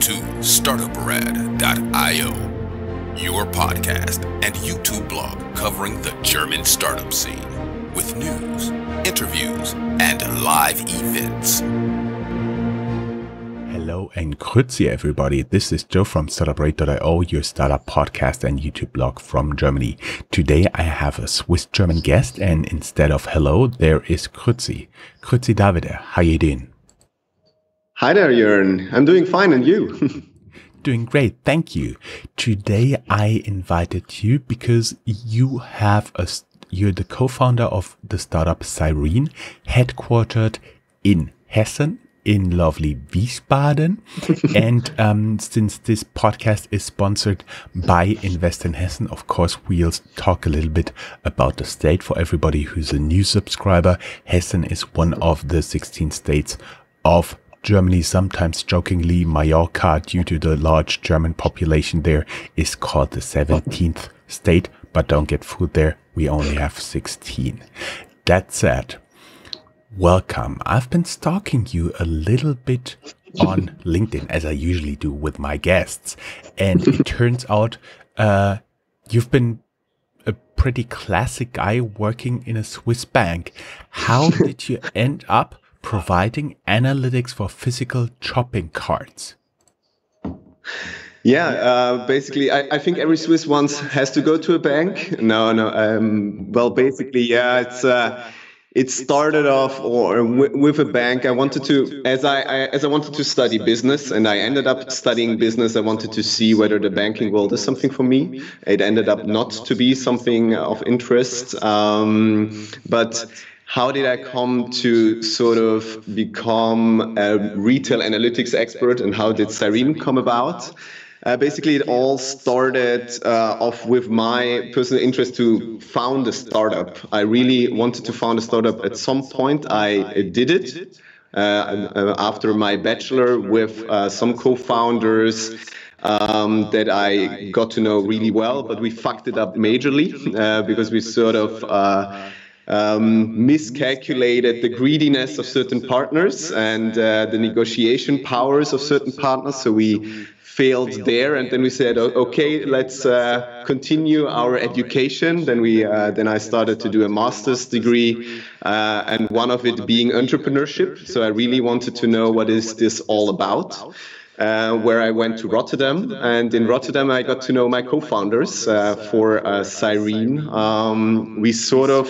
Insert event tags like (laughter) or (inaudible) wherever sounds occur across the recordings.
to startuprad.io, your podcast and YouTube blog covering the German startup scene with news, interviews, and live events. Hello and grüezi everybody. This is Joe from StartupRad.io, your startup podcast and YouTube blog from Germany. Today I have a Swiss German guest and instead of hello, there is grüezi. Grüezi Davide, how you doing? Hi there, Jörn. I'm doing fine, and you? (laughs) doing great, thank you. Today I invited you because you have a you're the co-founder of the startup Cyreen, headquartered in Hessen in lovely Wiesbaden. (laughs) and um, since this podcast is sponsored by Invest in Hessen, of course, we'll talk a little bit about the state for everybody who's a new subscriber. Hessen is one of the 16 states of Germany, sometimes jokingly, Mallorca, due to the large German population there, is called the 17th state, but don't get fooled there. We only have 16. That said, welcome. I've been stalking you a little bit on LinkedIn, as I usually do with my guests. And it (laughs) turns out uh, you've been a pretty classic guy working in a Swiss bank. How (laughs) did you end up providing analytics for physical shopping carts? Yeah, uh, basically, I, I, think every Swiss once has to go to a bank. No, no. Um, well, basically, yeah, it's. Uh, it started off or with a bank i wanted to as I, I, as i wanted to study business and i ended up studying business i wanted to see whether the banking world is something for me it ended up not to be something of interest um, but how did I come to sort of become a retail analytics expert and how did Cyreen come about? Uh, basically, it all started uh, off with my personal interest to found a startup. I really wanted to found a startup at some point. I did it uh, uh after my bachelor with uh, some co founders. Um, that I got to know really well, but we fucked it up majorly uh, because we sort of um, miscalculated the greediness of certain partners and uh, the negotiation powers of certain partners. So we failed there, and then we said, okay, let's uh, continue our education. Then we, uh, then I started to do a master's degree, uh, and one of it being entrepreneurship. So I really wanted to know what is this all about. Uh, where I went to Rotterdam. And in Rotterdam, I got to know my co founders uh, for uh, Cyreen. Um, we sort of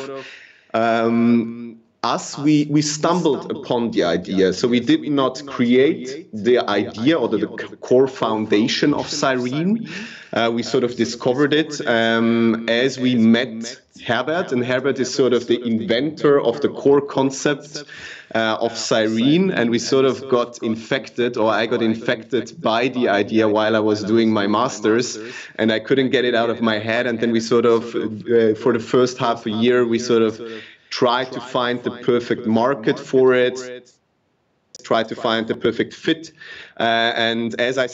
um, us, we, we stumbled upon the idea. So we did not create the idea or the, the core foundation of Cyreen. Uh, we sort of discovered it um, as we met Herbert, and Herbert is sort of the inventor of the core concept uh, of Cyreen, and we sort of got infected, or I got infected by the idea while I was doing my master's, and I couldn't get it out of my head. And then we sort of, uh, for the first half a year, we sort of tried to find the perfect market for it try to find the perfect fit. Uh, and as I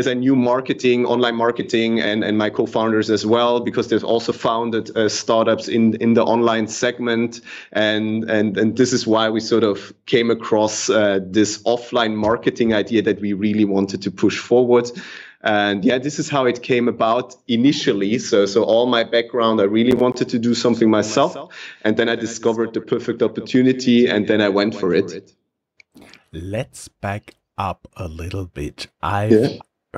as I knew marketing, online marketing, and, and my co-founders as well, because they've also founded uh, startups in in the online segment, and and and this is why we sort of came across uh, this offline marketing idea that we really wanted to push forward. And yeah, this is how it came about initially. So, so all my background, I really wanted to do something myself, and then I discovered the perfect opportunity, and then I went for it. Let's back up a little bit. I've yeah.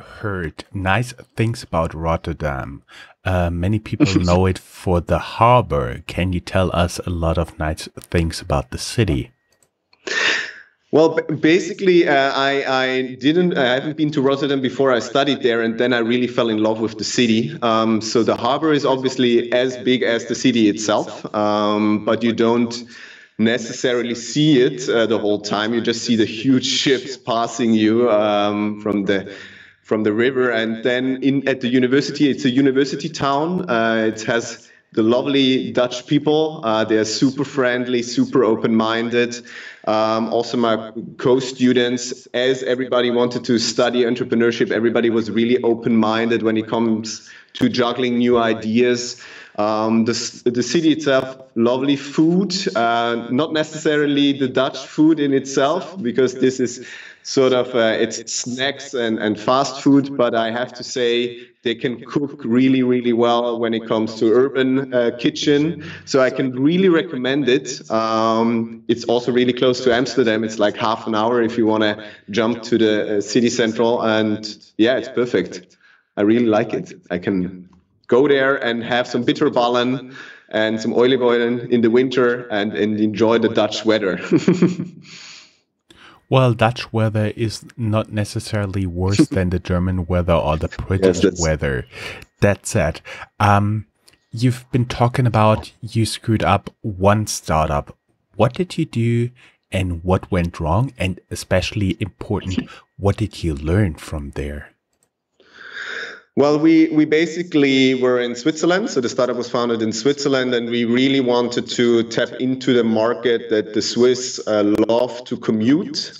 heard nice things about Rotterdam. Uh, many people (laughs) know it for the harbor. Can you tell us a lot of nice things about the city? Well, basically, uh, I, I didn't. I haven't been to Rotterdam before. I studied there, and then I really fell in love with the city. Um, so the harbor is obviously as big as the city itself, um, but you don't necessarily see it uh, the whole time. You just see the huge ships passing you um, from the from the river, and then in at the university, it's a university town. Uh, it has the lovely Dutch people. Uh, they are super friendly, super open-minded. Um, also, my co-students, as everybody wanted to study entrepreneurship, everybody was really open-minded when it comes to juggling new ideas. Um, the, the city itself, lovely food, uh, not necessarily the Dutch food in itself, because this is sort of uh, it's snacks and, and fast food, but I have to say they can cook really, really well when it comes to urban uh, kitchen. So I can really recommend it. Um, it's also really close to Amsterdam. It's like half an hour if you want to jump to the uh, city central. And yeah, it's perfect. I really like it. I can go there and have some bitterballen and some olive oil in the winter and, and enjoy the Dutch weather. (laughs) Well, Dutch weather is not necessarily worse (laughs) than the German weather or the British yes, weather. That said, um, you've been talking about you screwed up one startup. What did you do and what went wrong? And especially important, what did you learn from there? Well, we, we basically were in Switzerland. So the startup was founded in Switzerland, and we really wanted to tap into the market that the Swiss uh, love to commute.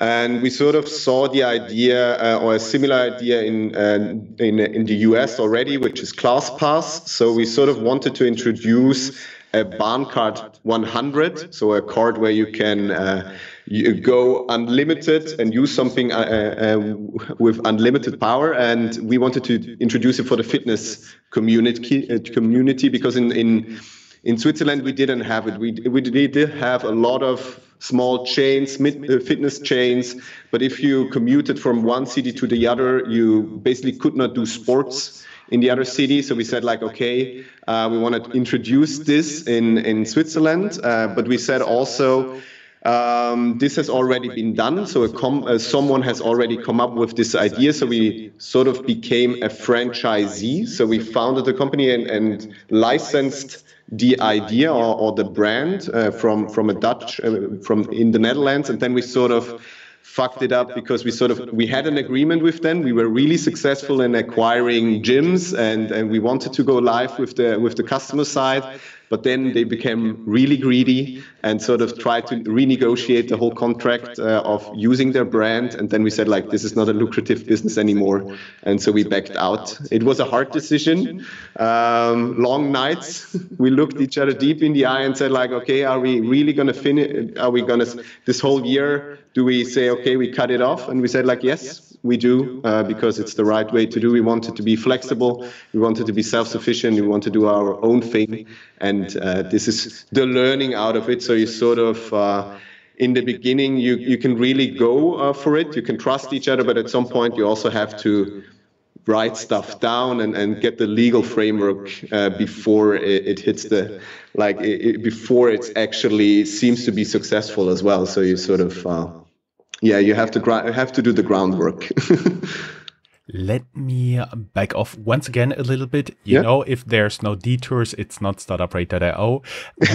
And we sort of saw the idea uh, or a similar idea in, uh, in, in the US already, which is ClassPass. So we sort of wanted to introduce a Bahncard 100, so a card where you can uh, you go unlimited and use something uh, uh, with unlimited power. And we wanted to introduce it for the fitness community uh, community because in in in Switzerland we didn't have it. We we did have a lot of small chains, uh, fitness chains. But if you commuted from one city to the other, you basically could not do sports in the other city. So we said like, okay, uh, we want to introduce this in in Switzerland, uh, but we said also. Um, this has already been done, so uh, someone has already come up with this idea. So we sort of became a franchisee. So we founded the company and, and licensed the idea or, or the brand uh, from from a Dutch uh, from in the Netherlands, and then we sort of fucked it up because we sort of we had an agreement with them. We were really successful in acquiring gyms, and and we wanted to go live with the with the customer side. But then they became really greedy and sort of tried to renegotiate the whole contract uh, of using their brand. And then we said, like, this is not a lucrative business anymore. And so we backed out. It was a hard decision. Um, long nights. (laughs) We looked each other deep in the eye and said, like, okay, are we really going to finish? Are we going to, this whole year, do we say, okay, we cut it off? And we said, like, yes, we do uh, because it's the right way to do. We wanted to be flexible. We wanted to be self-sufficient. We want to do our own thing, and uh, this is the learning out of it. So you sort of. Uh, in the beginning, you, you can really go uh, for it. You can trust each other, but at some point, you also have to write stuff down and, and get the legal framework uh, before it, it, hits the like it, before it actually seems to be successful as well. So you sort of uh, yeah, you have to have to do the groundwork. (laughs) Let me back off once again a little bit. You yeah. know, if there's no detours, it's not startuprad.io.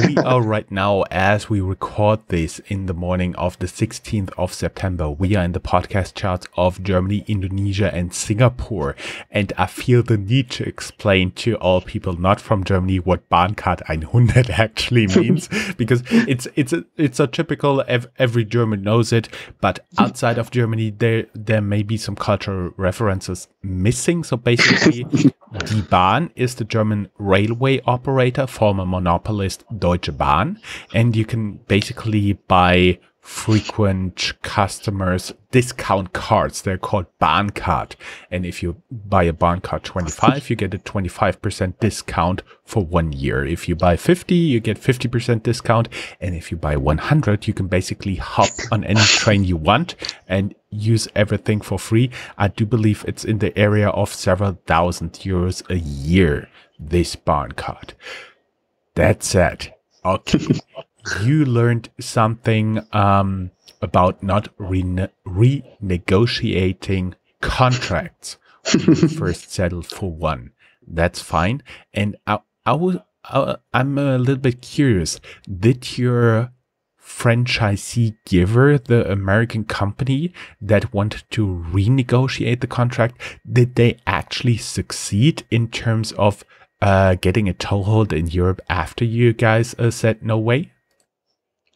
We (laughs) are right now, as we record this in the morning of the 16th of September, we are in the podcast charts of Germany, Indonesia, and Singapore. And I feel the need to explain to all people not from Germany what Bahncard 100 (laughs) actually (laughs) means, because it's, it's, a, it's a typical, every German knows it, but outside of Germany, there, there may be some cultural reference references missing. So basically, (laughs) Die Bahn is the German railway operator, former monopolist Deutsche Bahn, and you can basically buy frequent customers discount cards. They're called Bahncard. And if you buy a Bahncard 25, you get a 25% discount for one year. If you buy 50, you get 50% discount. And if you buy 100, you can basically hop on any train you want and use everything for free. I do believe it's in the area of several thousand euros a year, this Bahncard. That's it. Okay. (laughs) you learned something um, about not rene- renegotiating contracts when you (laughs) first settled for one. That's fine. And I, I was, I, I'm a little bit curious. Did your franchisee giver, the American company that wanted to renegotiate the contract, did they actually succeed in terms of uh, getting a toehold in Europe after you guys uh, said no way?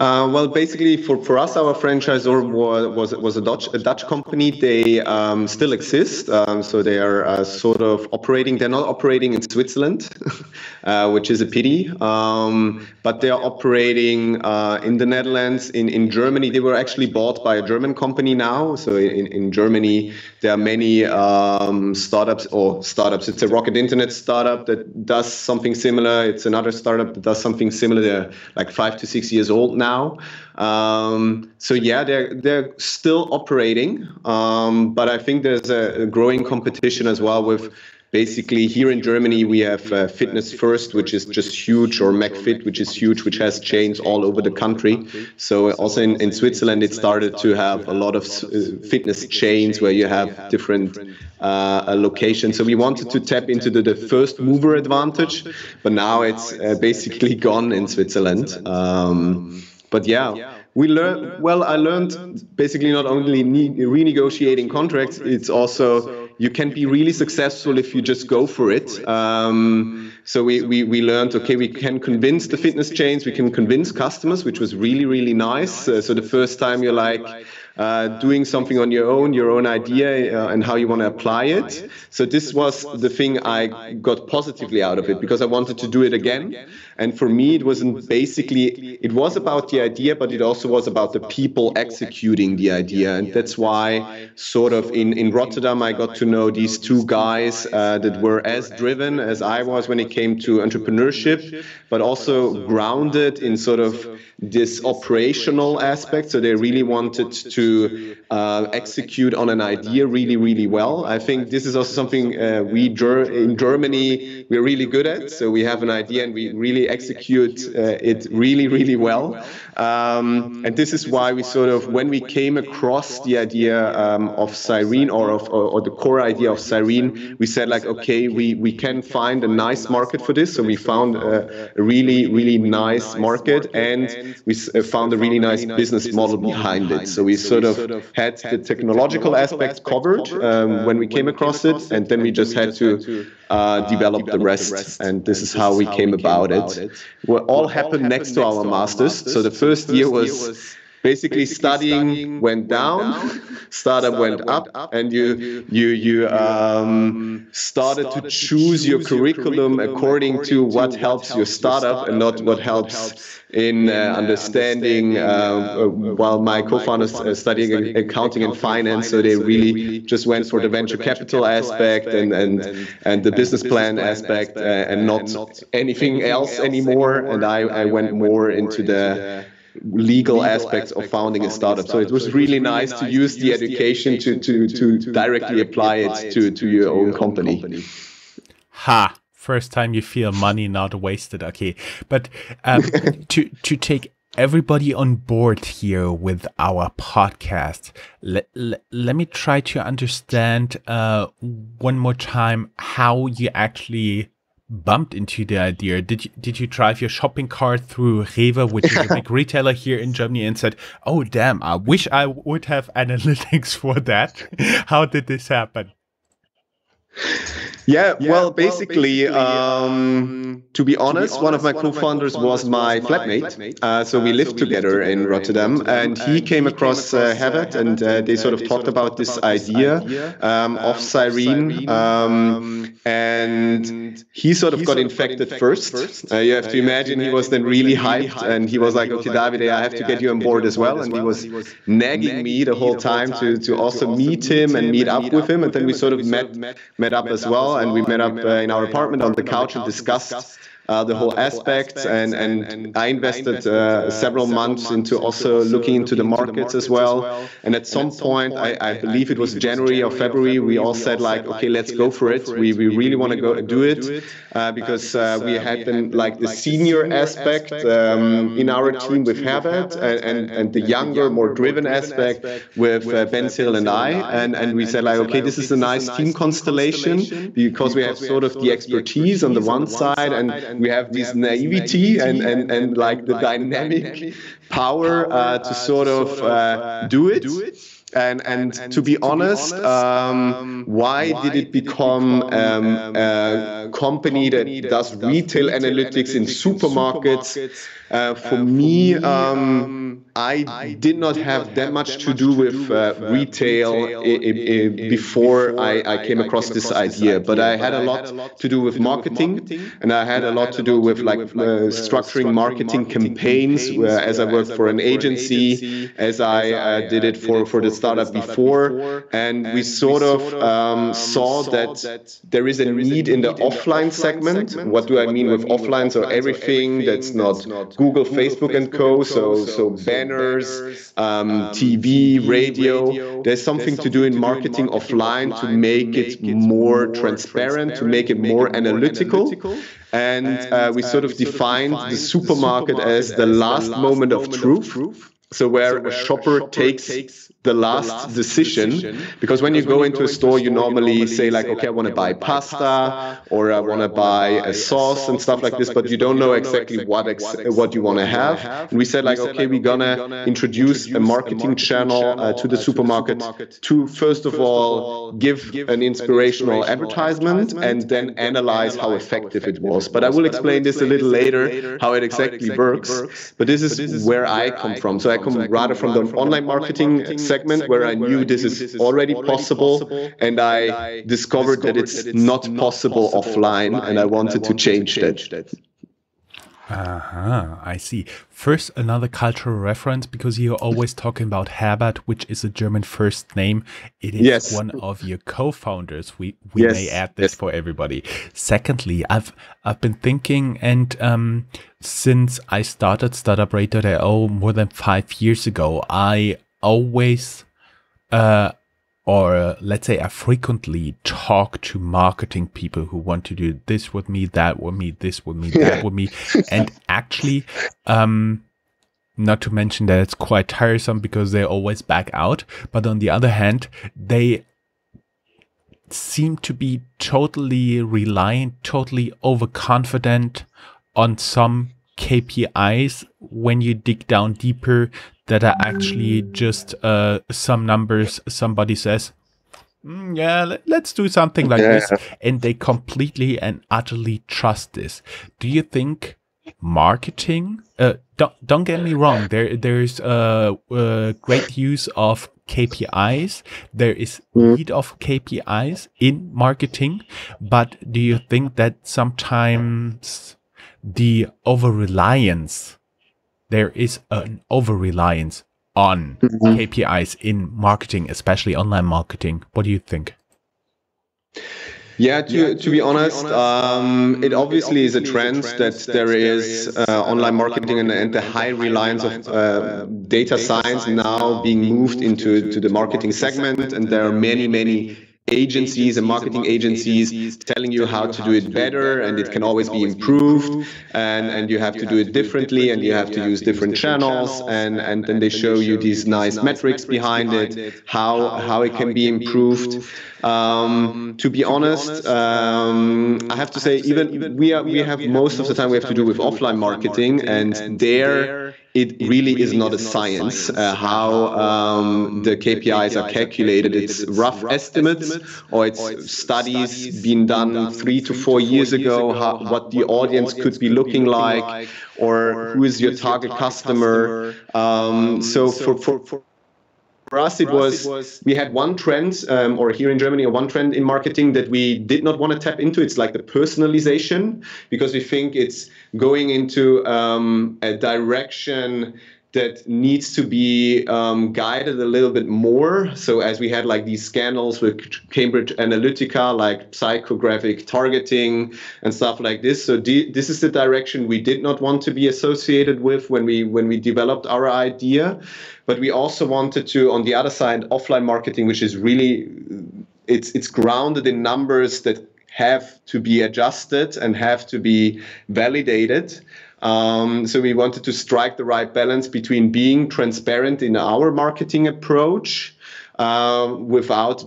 Uh, well, basically, for, for us, our franchisor was was, was a Dutch a Dutch company. They um, still exist, um, so they are uh, sort of operating. They're not operating in Switzerland, (laughs) uh, which is a pity, um, but they are operating uh, in the Netherlands, in in Germany. They were actually bought by a German company now. So in, in Germany, there are many um, startups or startups. It's a Rocket Internet startup that does something similar. It's another startup that does something similar. They're like five to six years old now now. Um, so yeah, they're they're still operating, um, but I think there's a, growing competition as well with. Basically, here in Germany, we have uh, Fitness First, which is just huge, or McFit, which is huge, which has chains all over the country. So also in, in Switzerland, it started to have a lot of uh, fitness chains where you have different uh, locations. So we wanted to tap into the, the first mover advantage, but now it's uh, basically gone in Switzerland. Um, but yeah, we learned. Well, I learned basically not only renegotiating contracts, it's also you can be really successful if you just go for it. Um, so we, we, we learned, okay, we can convince the fitness chains, we can convince customers, which was really, really nice. Uh, so the first time you're like, uh, doing something on your own, your own idea, uh, and how you want to apply it. So this was the thing I got positively out of it because I wanted to do it again. And for me, it wasn't basically, it was about the idea, but it also was about the people executing the idea. And that's why, sort of, in, in Rotterdam, I got to know these two guys uh, that were as driven as I was when it came to entrepreneurship, but also grounded in sort of this operational aspect. So they really wanted to uh, execute on an idea really, really well. I think this is also something uh, we in Germany we're really good at. So we have an idea and we really execute uh, it really, really well. Um, and this is why we sort of, when we came across the idea um, of Cyreen or of or, the core idea of Cyreen, we said like, okay, we we can find a nice market for this. So we found a, really, really nice market and we uh, found a really nice business model behind it. So we sort of had the technological aspects covered um, when we came across it, and then we just had to uh, develop the rest. And this is how we came about it. Well, all happened next to our masters. So the first year was basically studying went down (laughs) startup went up and you you you um, started to choose your curriculum according to what helps your startup and not what helps in uh, understanding uh, uh, while my co-founders uh, studying accounting and finance so they really just went for the venture capital aspect and and and the business plan aspect uh, and not anything else anymore and I, I went more into the legal aspects of founding a startup. So it was really nice to use the education to, to, to directly apply it to, to your own company. Ha! First time you feel money not wasted. Okay. But um, (laughs) to, to take everybody on board here with our podcast, let, let, let me try to understand uh, one more time how you actually bumped into the idea? Did you did you drive your shopping cart through Rewe, which is a big (laughs) retailer here in Germany, and said, "Oh damn, I wish I would have (laughs) analytics for that." How did this happen? Yeah, yeah well, basically, well, basically um, um, to, be honest, to be honest, one of my co-founders was my flatmate. Uh, so we uh, lived so we together, lived in Rotterdam, Rotterdam and, he came across uh, Herbert, and uh, they sort of talked about this idea um, of um, Cyreen, um, and he sort of got infected first. Uh, you have to imagine he was then really hyped, and he was like, "Okay, Davide, I have to get you on board as well." And he was nagging me the whole time to to also meet him and meet up with him, and then we sort of met met up as well and we met up uh, in our apartment on the couch and discussed uh, the whole aspects. And, and I invested uh, several months into also looking into the markets as well. And at some point, I, I believe it was January or February, we all said like, okay, let's go for it. We, we really want to go do it uh, because uh, we had been like the senior aspect um, in our team with Herbert and, and, and the younger, more driven aspect with uh, Ben Sill and I. And, and we said like, okay, this is a nice team constellation because we have sort of the expertise on the one side and we have this naivety and, and, and like the dynamic (laughs) power uh, to sort of uh, do it. And, and, and to be honest, um, why did it become um, a company that does retail analytics in supermarkets? Uh, for me, um, I did not have that much to do with uh, retail before I, I, came across this idea, but I had a lot to do with marketing, and I had a lot to do with like uh, structuring marketing campaigns. Where, as I worked for an agency, as I uh, did it for for the startup before, and we sort of um, saw that there is a need in the offline segment. What do I mean with offline? So everything that's not Google, Facebook, and Co. So so banners, um, TV, radio. There's something to do in marketing offline to make it more transparent, to make it more analytical. And uh, we sort of defined the supermarket as the last moment of truth. So where a shopper takes the last decision because when you go into a store you normally say like okay i want to buy pasta or i want to buy a sauce and stuff like this but you don't know exactly what ex- what you want to have. and we said like okay we're gonna introduce a marketing channel uh, to the supermarket to first of all give an inspirational advertisement and then analyze how effective it was. but i will explain this a little later how it exactly works. but this is where i come from. so i come rather from. The online marketing segment where I knew this is already possible, and I discovered that it's not possible offline, and I wanted to change that. Uh-huh, I see. First, another cultural reference because you're always talking about Herbert, which is a German first name. It is yes. one of your co-founders. We we yes. may add this yes. for everybody. Secondly, I've I've been thinking, and um, since I started Startuprad.io more than five years ago, I always uh, or uh, let's say I frequently talk to marketing people who want to do this with me, that with me, this with me, that (laughs) with me, and actually, um, not to mention that it's quite tiresome because they always back out. But on the other hand, they seem to be totally reliant, totally overconfident on some KPIs when you dig down deeper that are actually just uh, some numbers somebody says mm, yeah let, us do something like yeah. this and they completely and utterly trust this do you think marketing uh, don't, don't get me wrong there there's a uh, uh, great use of KPIs there is mm. need of KPIs in marketing but do you think that sometimes the over reliance there is an over reliance on mm-hmm. KPIs in marketing, especially online marketing. What do you think? Yeah, to, to be honest, um, it obviously is a trend that there is uh, online marketing and, and, the high reliance of uh, data science now being moved into to the marketing segment. And there are many, many agencies and marketing agencies telling you how to do it better and it can always be improved and, and you have to do it differently and you have to use different channels and, and then they show you these nice metrics behind it, how, how it can be improved. Um, to be honest, um, I have to say even we are we have most of the time we have to do with offline marketing and there it really is not a science uh, how um, the KPIs are calculated. It's rough estimates or it's studies being done three to four years ago, how, what the audience could be looking like, or who is your target customer. Um, so for, for, for for us, it was we had one trend, um, or here in Germany, or one trend in marketing that we did not want to tap into. It's like the personalization, because we think it's going into um, a direction that needs to be um, guided a little bit more. So as we had like these scandals with Cambridge Analytica, like psychographic targeting and stuff like this. So this is the direction we did not want to be associated with when we when we developed our idea. But we also wanted to, on the other side, offline marketing, which is really it's it's grounded in numbers that have to be adjusted and have to be validated. Um, so we wanted to strike the right balance between being transparent in our marketing approach uh, without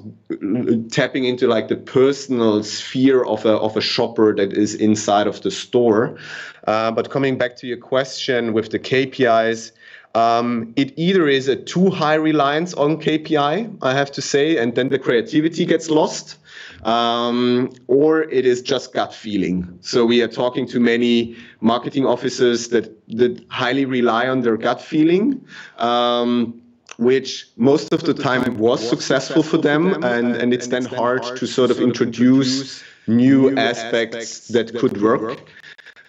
tapping into like the personal sphere of a, of a shopper that is inside of the store. Uh, but coming back to your question with the KPIs, um, it either is a too high reliance on KPI, I have to say, and then the creativity gets lost, um, or it is just gut feeling. So we are talking to many marketing officers that that highly rely on their gut feeling. Um, which most of the time was successful for them, and, and it's then hard to sort of introduce new aspects that could work.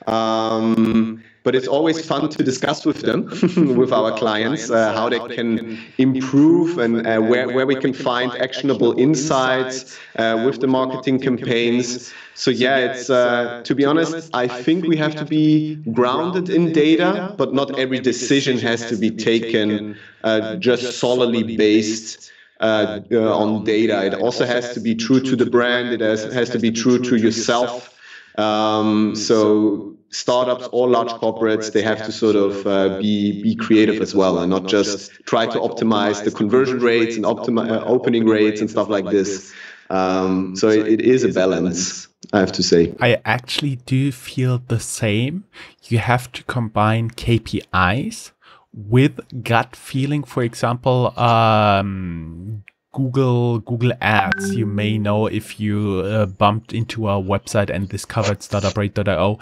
Um, but it's always fun to discuss with them, (laughs) with our clients, uh, how they can improve and uh, where, where we can find actionable insights uh, with the marketing campaigns. So yeah, it's uh, to be honest, I think we have to be grounded in data, but not every decision has to be taken uh, just solely based. Uh, uh, on data. It also has to be true to the brand. It has, has to be true to yourself. Um, so startups or large corporates, they have to sort of uh, be be creative as well, and not just try to optimize the conversion rates and optimi- uh, opening rates and stuff like this. Um, so it, it is a balance. I have to say. I actually do feel the same. You have to combine KPIs with gut feeling. For example, um, Google Google Ads. You may know if you uh, bumped into our website and discovered startuprad.io.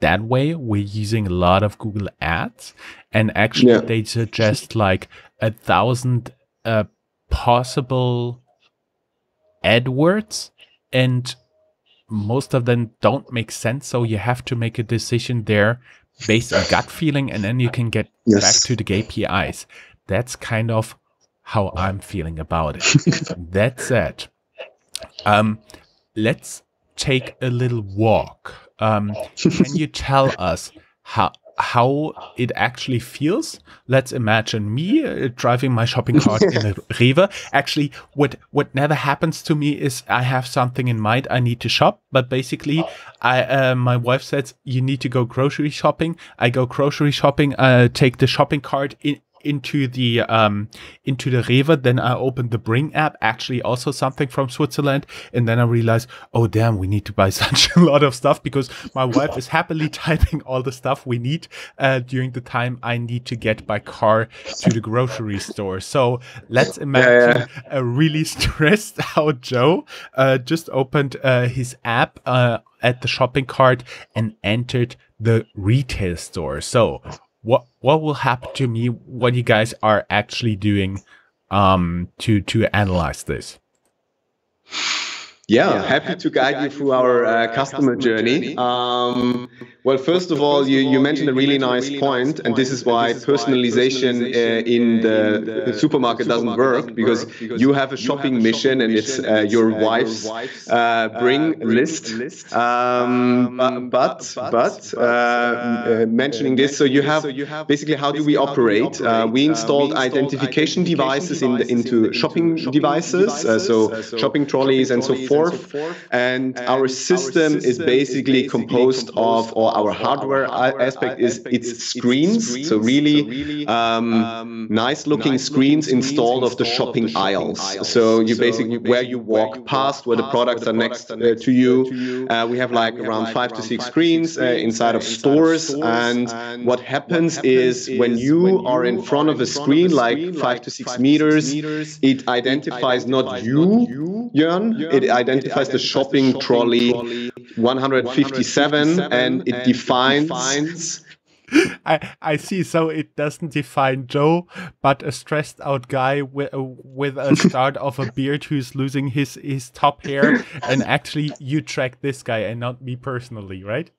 That way, we're using a lot of Google Ads, and actually, yeah. they suggest like a thousand uh, possible AdWords, and most of them don't make sense. So you have to make a decision there based on gut feeling, and then you can get yes. back to the KPIs. That's kind of how I'm feeling about it. (laughs) that's it um, let's take a little walk. Um, can you tell us how how it actually feels. Let's imagine me uh, driving my shopping cart in a (laughs) Rewe. Actually, what what never happens to me is I have something in mind. I need to shop, but basically, I uh, my wife says you need to go grocery shopping. I go grocery shopping. Uh, take the shopping cart in, into the um into the Rewe. Then I opened the Bring app, actually also something from Switzerland, and then I realized, oh damn, we need to buy (laughs) such a lot of stuff because my wife is happily (laughs) typing all the stuff we need uh, during the time I need to get by car to the grocery store. So let's imagine yeah, yeah. a really (laughs) stressed out Joe uh, just opened uh, his app uh, at the shopping cart and entered the retail store. So what what will happen to me what you guys are actually doing um to to analyze this yeah, yeah happy, happy to guide you through our uh, customer journey. Um, well, first of all, you, you mentioned a really nice point, and this is why personalization uh, in the supermarket doesn't work because you have a shopping mission and it's uh, your wife's uh, uh, bring list. Um, but but uh, uh, mentioning this, so you have basically how do we operate? we installed identification devices in the, into shopping devices, so shopping trolleys and so forth. And our system is basically composed of, or our hardware aspect is its screens. So really um, um, nice looking screens installed of the shopping aisles. So you basically where you walk past, where the products are next uh, to you. Uh, we have like around five to six screens uh, inside of stores. And what happens is when you are in front of a screen, like five to six meters, it identifies not you, Jörn, it identifies the shopping trolley 157 and it defines (laughs) I, I see. So it doesn't define Joe, but a stressed out guy with, uh, with a (laughs) start of a beard who's losing his, his top hair. And actually, you track this guy and not me personally, right?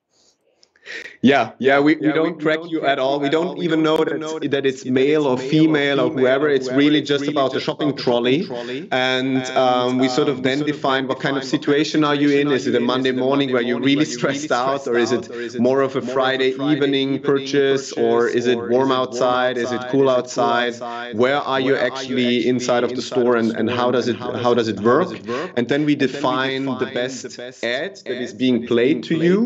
Yeah, yeah, we, we don't track you at all. We don't even know that, that it's male or female or whoever. It's really just about the shopping trolley. And um, we sort of then define what kind of situation are you in? Is it a Monday morning where you're really stressed out, or is it more of a Friday evening purchase, or is it warm outside? Is it cool outside? Where are you actually inside of the store, and, and how does it how does it work? And then we define the best ad that is being played to you.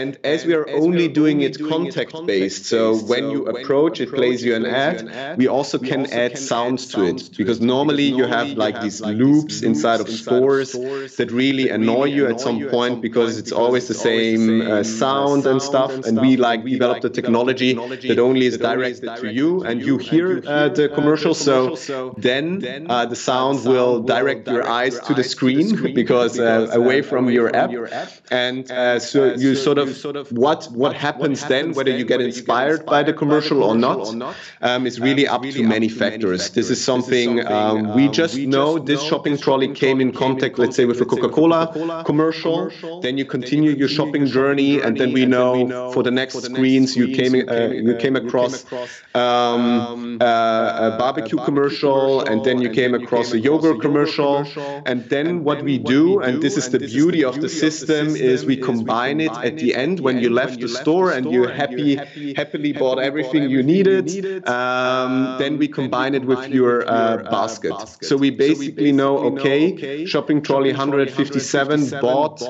And as we are only doing it contact based, so when you approach, it plays you an ad. We also can add sounds to it because normally you have like these loops inside of stores that really annoy you at some point because it's always the same uh, sound and stuff. And we like developed a technology that only is directed to you and you hear uh, the commercial. So then uh, the sound will direct your eyes to the screen (laughs) because uh, away from your app. And uh, so you sort of what what happens then, whether you get inspired by the commercial or not, um, is really up to many factors. This is something um, we just know. This shopping trolley came in contact, let's say, with a Coca-Cola commercial. Then you continue your shopping journey, and then we know for the next screens you came uh, you came across um, uh, a barbecue commercial, and then you came across a yogurt commercial, and then what we do, and this is the beauty of the system, is we combine it at the end when you left the store and you happy happily bought everything you needed. Um, then we combine it with your uh, basket. So we basically know, okay, shopping trolley 157 bought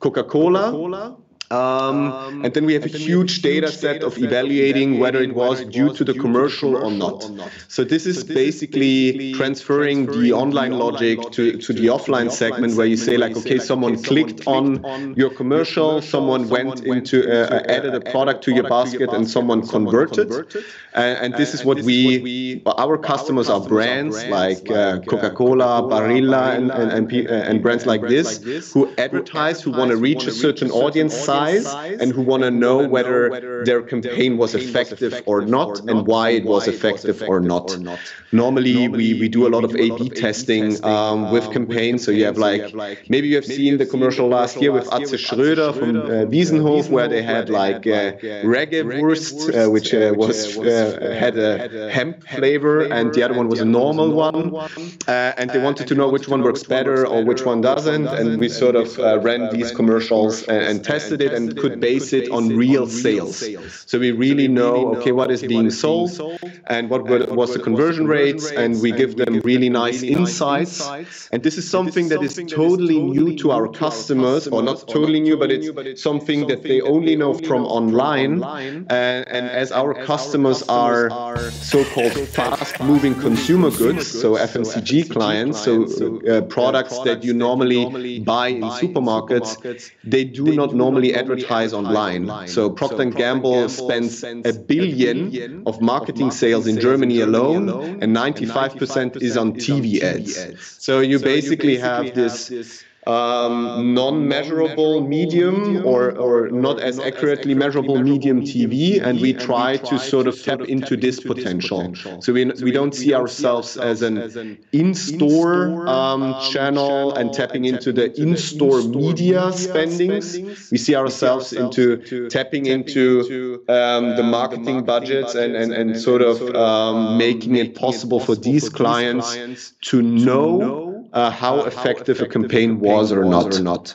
Coca-Cola um, and then we have a huge data set of evaluating whether it was due to the commercial or not. So this is basically transferring the online logic to, to the offline segment where you say like, okay, someone clicked on your commercial, someone went into, uh, uh, added a product to your basket and someone converted. Uh, and this is what we, our customers are brands like uh, Coca-Cola, Barilla, and, and, and, and brands like this who advertise, who want to reach a certain audience size size and who want to know whether their campaign was effective or not and why it was effective or not. Normally, we, we do a lot of A-B testing um, with campaigns. So you have like, maybe you have seen the commercial last year with Atze Schröder from uh, Wiesenhof, where they had like uh, reggae wurst, uh, which uh, was uh, had a hemp flavor, and the other one was a normal one. Uh, and they wanted to know which one works better or which one doesn't. And we sort of ran these commercials and, and tested it it and could base it on real sales. So we really know, okay, what is being sold and what was the conversion rates, and we give them really nice insights. And this is something that is totally new to our customers, or not totally new, but it's something that they only know from online. And as our customers are so-called fast-moving consumer goods, so FMCG clients, so uh, products that you normally buy in supermarkets, they do not normally advertise online. So Procter & Gamble spends a billion of marketing sales in Germany alone, and 95% is on TV ads. So you basically have this um, non-measurable medium or, or not as accurately measurable medium TV, and we try to sort of tap into this potential. So we, we don't see ourselves as an in-store um, channel and tapping into the in-store media spendings. We see ourselves into tapping into um, the marketing budgets and, and, and sort of um, making it possible for these clients to know uh, how, effective, a campaign was or not. Or not.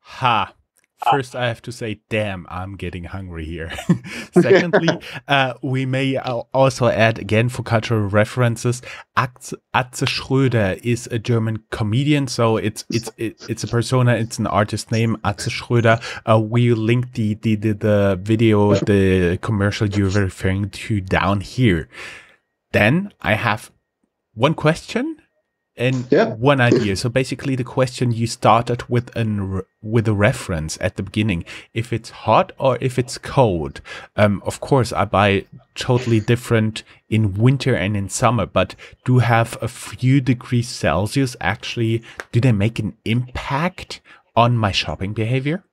Ha. First, I have to say, damn, I'm getting hungry here. (laughs) Secondly, (laughs) uh, we may also add again for cultural references. Atze, Atze Schröder is a German comedian, so it's it's it's a persona. It's an artist name, Atze Schröder. Uh, we link the, the the the video, the commercial you're referring to down here. Then I have one question and yeah. one idea. So basically, the question you started with an with a reference at the beginning, if it's hot or if it's cold. Um, of course, I buy totally different in winter and in summer, but do have a few degrees Celsius actually? Do they make an impact on my shopping behavior?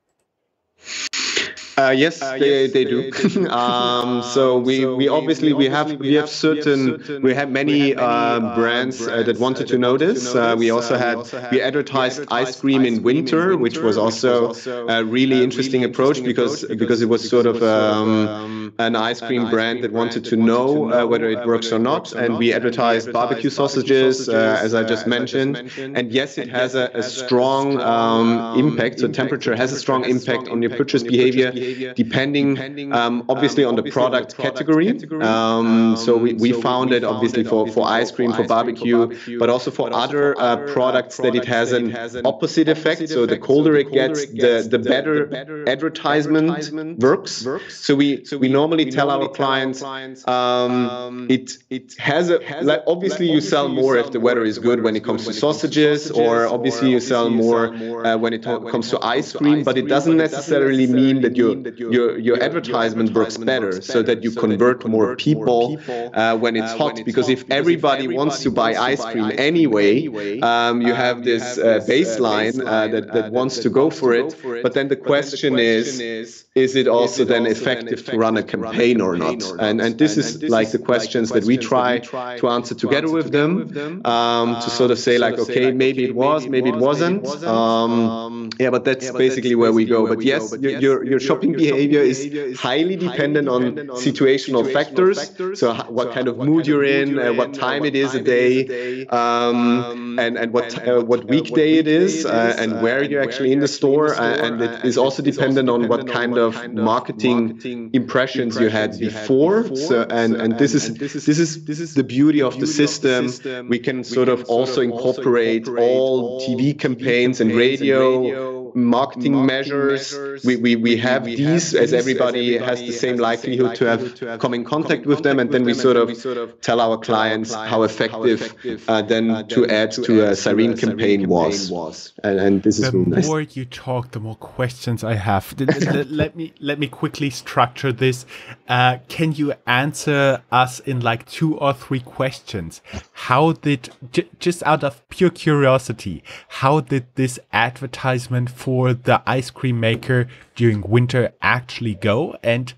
Uh, yes, uh, they, yes, they, do. They, do. (laughs) um, so we, we obviously we have we have certain we have many uh, brands uh, that wanted to know this. Uh, we also had we advertised ice cream in winter, which was also a really interesting approach because because it was sort of um, an ice cream brand that wanted to know uh, whether it works or not, and we advertised barbecue sausages, uh, as I just mentioned. And yes, it has a, a strong um, impact. So temperature has a strong impact on your purchase behavior, depending um, obviously on the product category. Um, so we, we found it obviously for, for ice cream, for barbecue, but also for other uh, products that it has an opposite effect. So the colder it gets, the, the better advertisement works. So we so we normally tell our clients um, it it has a like obviously you sell more if the weather is good when it comes to sausages, or obviously you sell more uh, when it comes to ice cream. But it doesn't necessarily mean that your your your advertisement works better, so that you convert more people uh, when it's hot. Because if everybody wants to buy ice cream anyway, um, you have this uh, baseline that that wants to go for it. But then the question is, is it also then effective to run a campaign or not? And and this is like the questions that we try to answer together with them um, to sort of say like, okay, maybe it was, maybe it wasn't. Um, yeah, but that's basically where we go. But yes, your your shopping behavior is highly dependent on situational factors. So what kind of mood you're in, uh, what time it is a day, um, and and what uh, what weekday it is, uh, and where you're actually in the store, and it is also dependent on what kind of marketing impressions you had before. So and and this is this is this is the beauty of the system. We can sort of also incorporate all TV campaigns and radio marketing, marketing measures. measures. We, we, we, we have we these have as everybody, everybody has the same has likelihood, the likelihood to, have come in contact, with them, and then we sort of, sort of tell our clients how effective, how effective uh, then uh, to add to, to a Cyreen campaign, campaign was. was. And, and this the is really nice. more you talk, the more questions I have. (laughs) let me let me quickly structure this. Uh, can you answer us in like two or three questions? How did just out of pure curiosity, how did this advertisement for the ice cream maker during winter actually go? And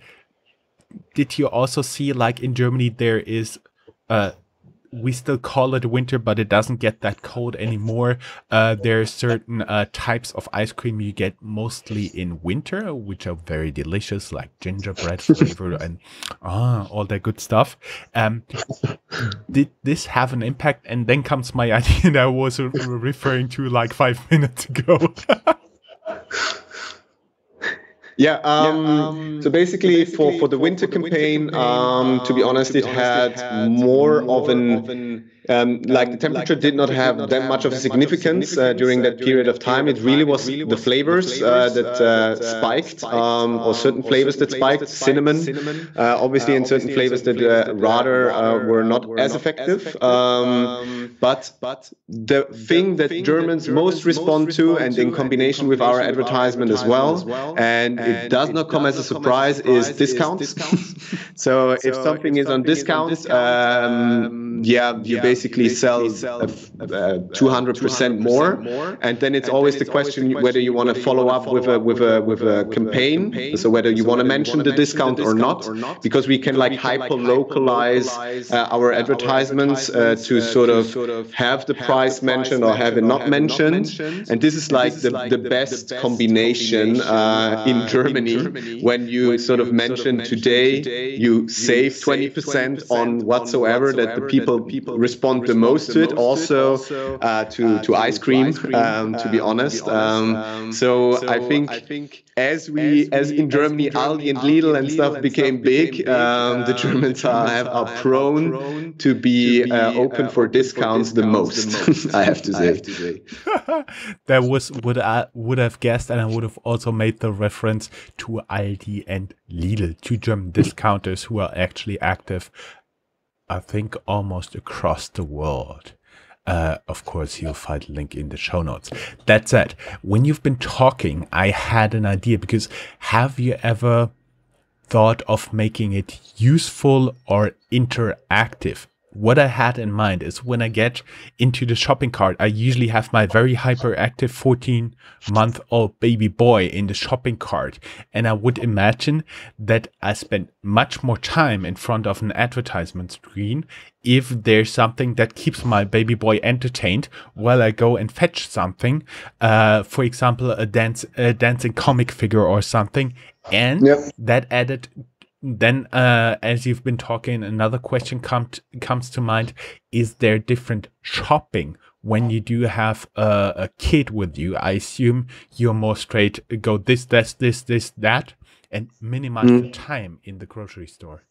did you also see, like in Germany, there is uh, we still call it winter, but it doesn't get that cold anymore. Uh, there are certain uh, types of ice cream you get mostly in winter, which are very delicious, like gingerbread (laughs) flavor and ah, all that good stuff. Um, did this have an impact? And then comes my (laughs) idea that I was referring to like five minutes ago. (laughs) Yeah, um, yeah um, so basically, basically for, for the winter, for the winter campaign, campaign um, to be honest, it had, more, more of an um, like the temperature did not have that much of a significance uh, during that period of time. It really was the flavors uh, that uh, uh spiked, um, or certain flavors that spiked, cinnamon, uh, obviously, and certain flavors that uh, rather were not as effective. Um, but the thing that Germans most respond to, and in combination with our advertisement as well, and it does not come as a surprise, is discounts. (laughs) so if something is on discount, um, yeah, you basically basically sells 200% more. And then it's always the question whether you want to follow up with a with a with a campaign. So whether you want to mention the discount or not, because we can like hyper localize uh, our advertisements uh, to sort of have the price mentioned or have it not mentioned. And this is like the the best combination uh, in Germany when you sort of mention today you save 20% on whatsoever that the people respond respond the most to it, also uh, to to ice cream. Um, to be honest, um, so I think as we as in Germany, Aldi and Lidl and stuff became big, um, the Germans are are prone to be uh, open for discounts the most. (laughs) I have to say. (laughs) that was what I would have guessed, and I would have also made the reference to Aldi and Lidl, two German discounters who are actually active I think almost across the world. Uh, of course, you'll find a link in the show notes. That said, when you've been talking, I had an idea because have you ever thought of making it useful or interactive? What I had in mind is when I get into the shopping cart, I usually have my very hyperactive 14 month old baby boy in the shopping cart. And I would imagine that I spend much more time in front of an advertisement screen if there's something that keeps my baby boy entertained while I go and fetch something, uh, for example, a dance, a dancing comic figure or something. And yep. that added then, uh, as you've been talking, another question come comes to mind: Is there different shopping when you do have a, a kid with you? I assume you're more straight. Go this, this, this, this, that, and minimize mm. the time in the grocery store.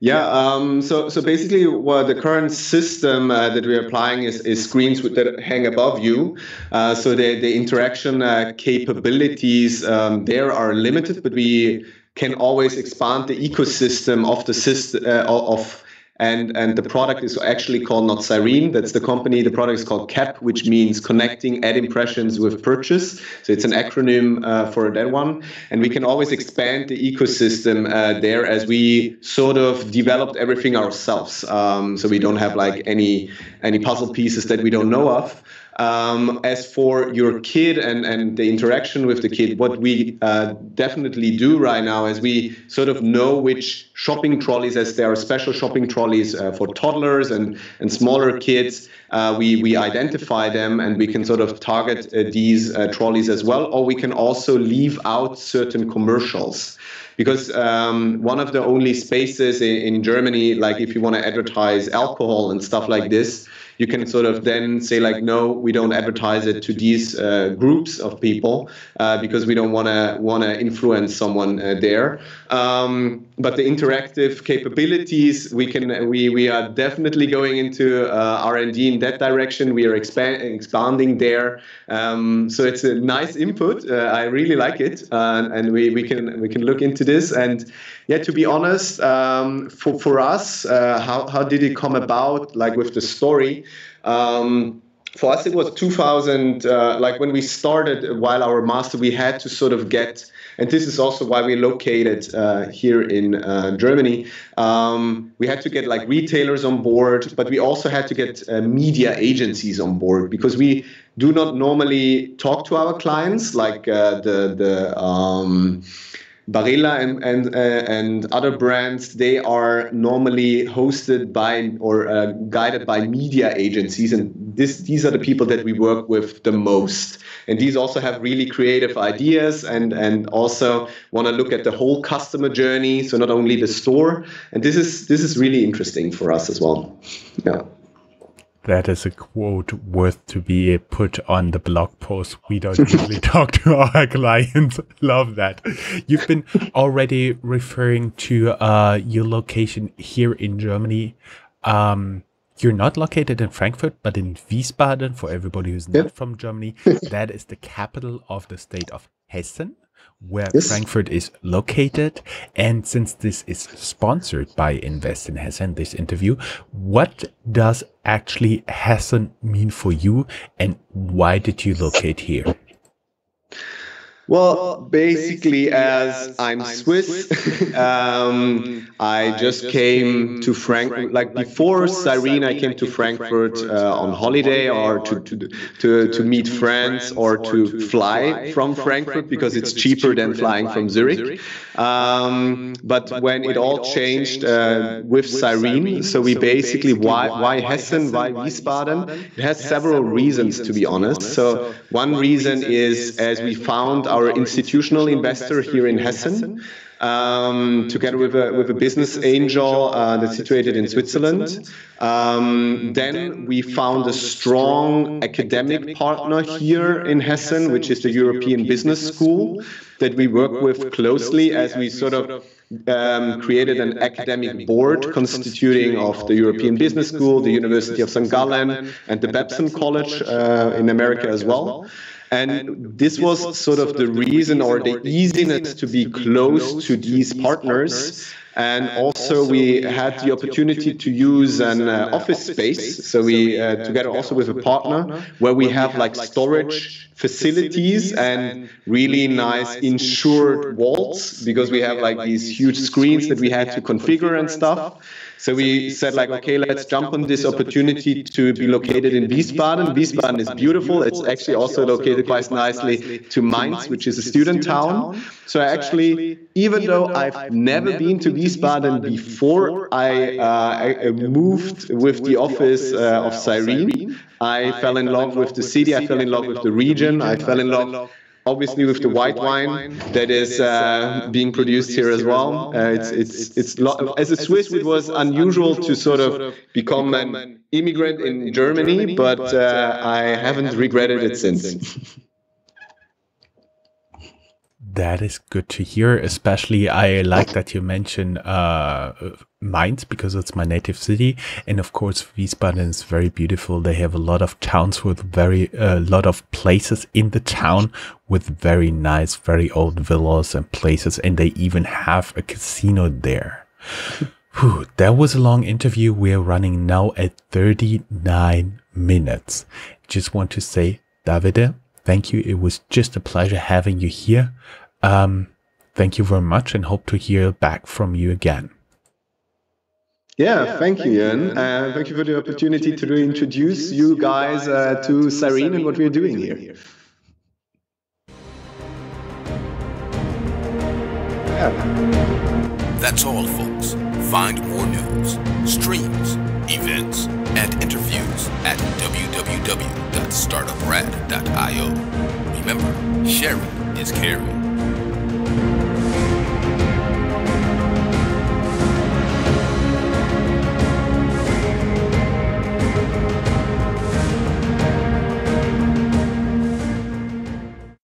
Yeah. Um, so so basically, what the current system uh, that we're applying is, is screens that hang above you. Uh, so the the interaction uh, capabilities um, there are limited, but we can always expand the ecosystem of the system uh, of and and the product is actually called not Cyreen. That's the company. The product is called CAP, which means connecting ad impressions with purchase. So it's an acronym uh, for that one, and we can always expand the ecosystem uh, there as we sort of developed everything ourselves. Um, so we don't have like any any puzzle pieces that we don't know of. Um, as for your kid and, and the interaction with the kid, what we uh, definitely do right now is we sort of know which shopping trolleys, as there are special shopping trolleys uh, for toddlers and, and smaller kids, uh, we, we identify them and we can sort of target uh, these uh, trolleys as well, or we can also leave out certain commercials. Because um, one of the only spaces in, in Germany, like if you want to advertise alcohol and stuff like this, you can sort of then say like, no, we don't advertise it to these uh, groups of people uh, because we don't want to want to influence someone uh, there. Um, but the interactive capabilities, we can we we are definitely going into uh, R and D in that direction. We are expand, expanding there. Um, so it's a nice input. Uh, I really like it, and we, we can we can look into this. And yeah, to be honest, um, for for us, how how did it come about? Like with the story. Um, for us, it was 2000. Uh, like when we started, while our master, we had to sort of get, and this is also why we located uh, here in uh, Germany. Um, we had to get like retailers on board, but we also had to get uh, media agencies on board because we do not normally talk to our clients like uh, the the. Barilla and and uh, and other brands they are normally hosted by or uh, guided by media agencies and this these are the people that we work with the most. And these also have really creative ideas and and also want to look at the whole customer journey so not only the store. And this is this is really interesting for us as well. Yeah that is a quote worth to be put on the blog post. We don't usually (laughs) talk to our clients. (laughs) Love that. You've been already referring to uh, your location here in Germany. Um, you're not located in Frankfurt, but in Wiesbaden. For everybody who's yep. not from Germany, (laughs) that is the capital of the state of Hessen where yes. Frankfurt is located. And since this is sponsored by Invest in Hessen, this interview, what does actually Hessen mean for you and why did you locate here? Well, basically, as I'm Swiss, um, I just came to Frankfurt. Like before Cyreen, I came to Frankfurt uh, on holiday or to, to, to, to meet friends or to fly from Frankfurt because it's cheaper than flying from Zurich. Um, but when it all changed uh, with Cyreen, so we basically, why, why Hessen, why Wiesbaden? It has several reasons, to be honest. So one reason is as we found our institutional investor here in Hessen. Um, together with a, with a business angel uh, that's situated in Switzerland. Um, then we found a strong academic partner here in Hessen, which is the European Business School, that we work with closely as we sort of um, created an academic board constituting of the European Business School, the University of St. Gallen, and the Babson College uh, in America as well. And this was sort of the reason or the easiness to be close to these partners. And also, we had the opportunity to use an uh, office space. So we, uh, together also with a partner, where we have like storage facilities and really nice insured walls because we have like these huge screens that we had to configure and stuff. So we said like, okay, let's jump on this opportunity to be located in Wiesbaden. Wiesbaden is beautiful. It's actually also located quite nicely to Mainz, which is a student town. So I actually, even though I've never been to Wiesbaden before, I, uh, I moved with the office uh, of Cyreen. I fell in love with the city. I fell in love with the region. I fell in love obviously with the white wine that is uh, being produced here as well. Uh, it's it's it's lo- as a Swiss, it was unusual to sort of become an immigrant in Germany, but uh, I haven't regretted it since. (laughs) That is good to hear. Especially, I like that you mention uh, Mainz because it's my native city, and of course, Wiesbaden is very beautiful. They have a lot of towns with very a uh, lot of places in the town with very nice, very old villas and places, and they even have a casino there. Whew, that was a long interview. We're running now at 39 minutes. Just want to say, Davide, thank you. It was just a pleasure having you here. Um, thank you very much and hope to hear back from you again. Yeah, yeah thank, thank, you, Ian. Uh, thank you for the opportunity to introduce you guys uh, to Cyreen and what we're doing here. Yeah. That's all, folks. Find more news, streams, events, and interviews at www.startuprad.io. Remember, sharing is caring.